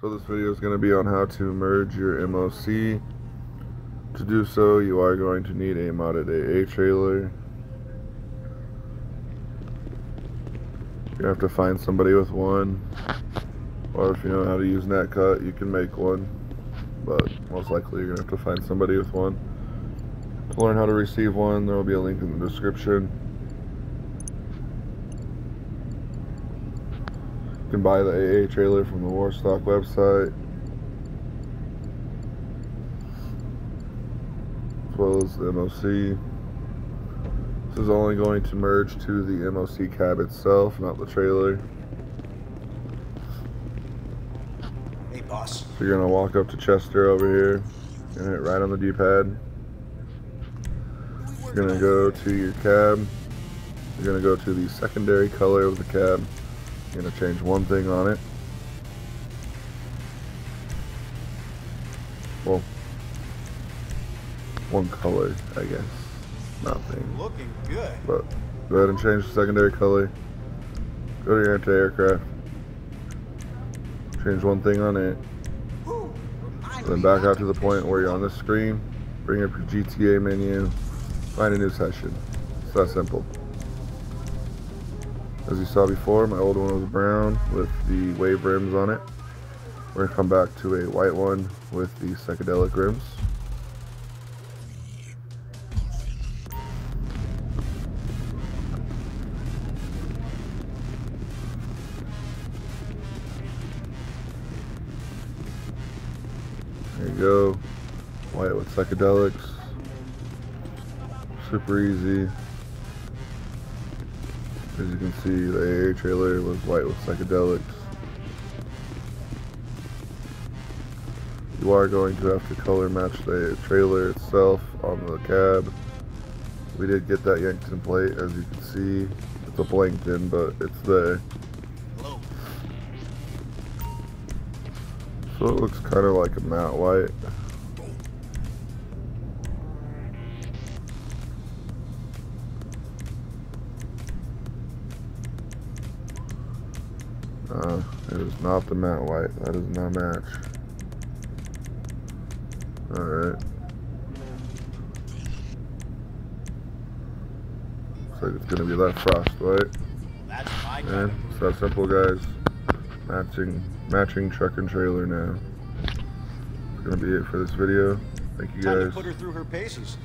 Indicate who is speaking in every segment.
Speaker 1: So this video is going to be on how to merge your MOC. To do so, you are going to need a modded AA trailer. You have to find somebody with one, or if you know how to use NetCut, you can make one. But most likely, you're going to have to find somebody with one. To learn how to receive one, there will be a link in the description. You can buy the AA trailer from the Warstock website. As well as the MOC. This is only going to merge to the MOC cab itself, not the trailer.
Speaker 2: Hey, boss.
Speaker 1: So you're gonna walk up to Chester over here and hit right on the D-pad. You're gonna go to your cab. You're gonna go to the secondary color of the cab. Gonna change one thing on it. Well, one color, I guess. Nothing.
Speaker 2: Looking good.
Speaker 1: But go ahead and change the secondary color. Go to your anti-aircraft. Change one thing on it. Then back out to the point where you're on this screen. Bring up your GTA menu. Find a new session. It's that simple. As you saw before, my old one was brown with the wave rims on it. We're gonna come back to a white one with the psychedelic rims. There you go. White with psychedelics. Super easy. As you can see, the AA trailer was white with psychedelics. You are going to have to color match the trailer itself on the cab. We did get that Yankton plate, as you can see. It's a Blankton, but it's there.
Speaker 2: Hello.
Speaker 1: So it looks kind of like a matte white. Uh, it is not the matte white. That does not match. Alright. Looks like it's gonna be that frost white.
Speaker 2: That's
Speaker 1: And it's that simple, guys. Matching, matching truck and trailer now. It's gonna be it for this video. Thank you
Speaker 2: Time to
Speaker 1: guys.
Speaker 2: put her through her paces.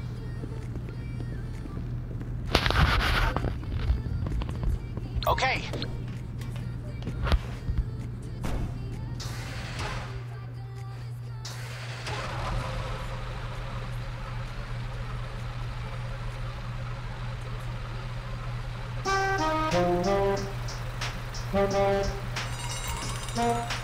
Speaker 2: Okay.
Speaker 3: You.